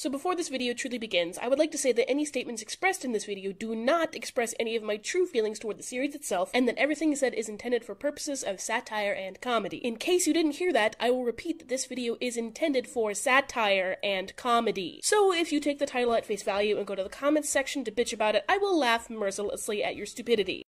So before this video truly begins, I would like to say that any statements expressed in this video do not express any of my true feelings toward the series itself, and that everything said is intended for purposes of satire and comedy. In case you didn't hear that, I will repeat that this video is intended for satire and comedy. So if you take the title at face value and go to the comments section to bitch about it, I will laugh mercilessly at your stupidity.